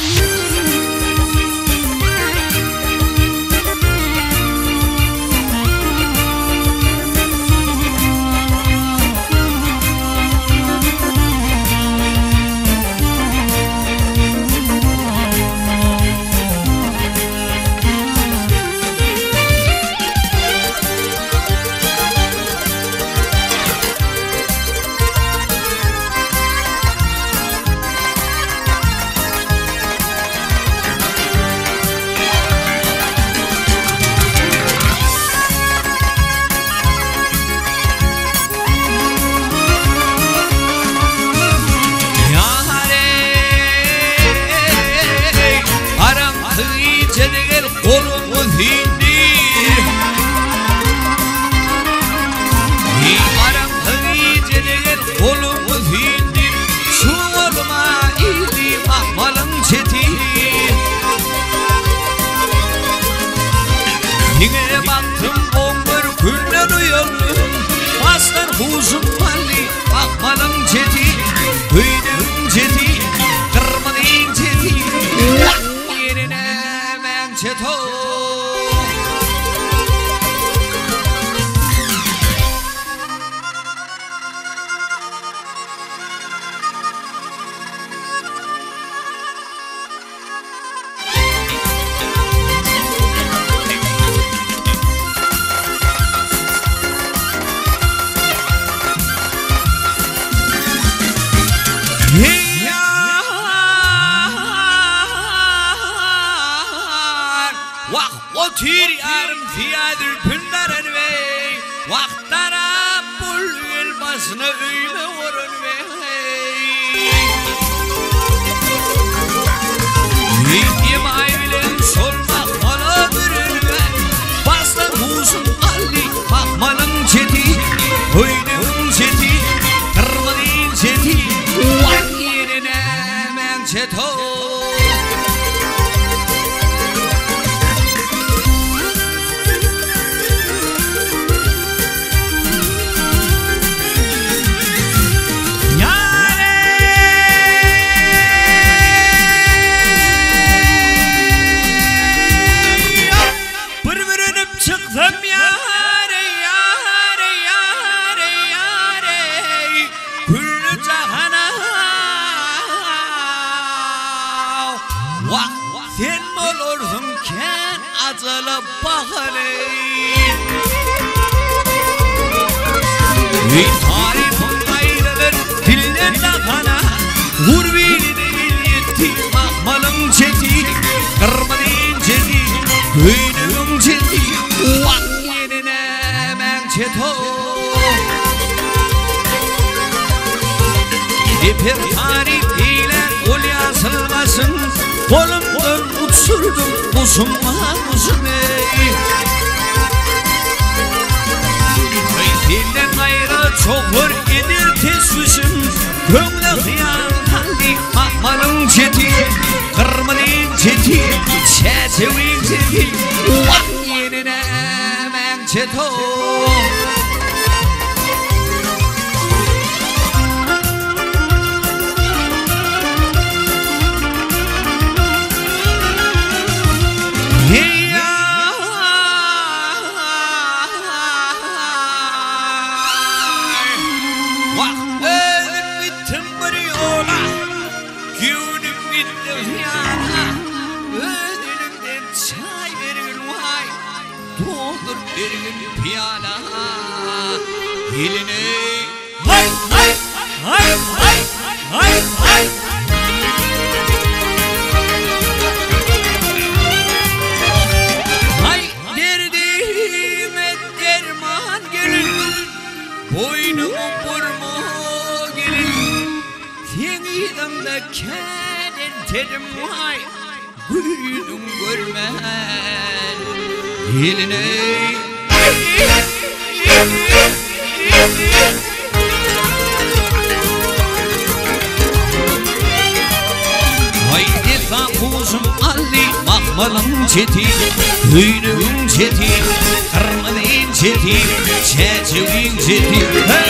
you Yine baktım bomber güller uyandım Aslan huzum valli Akmalın cedi. Hüydüm cedi Kırmadın cedi. Yerine men çeto Otur yarım fiyadır pındarın ve Vaktara bul elmasını öyle vurun ve Yiyim aybilen sormak bana bürün ve Bastan huzun alli bakmanın çeti Höydün çeti Kırmadın çeti. Vay yerine men çeto acılı bakale Bir tarifin ayrılır diller lakana Vur beni değil yetti mahmalım çeti Kırmadın çeti. Güynüm çeti Vak yerine tarif ile ol yazılmasın Kolumdan uçsurdum uzunma uzun ey Dilden gayrı çokur edir tesvisim Gömle hıyar halli mahmalın çeti Kırmadın çeti Çetevin çeti Vak yerine men çeto bir gün piyala. Eline Hay hay hay hay hay hay. Hay derdime derman gelin. Boynumu burmu gelin. Yeniden de kendin dedim vay Gülüm görmen. Eline Kuzum Ali mahmalım çeti Hüynüm çeti Kırmızın çeti Çeçevin çeti. Hey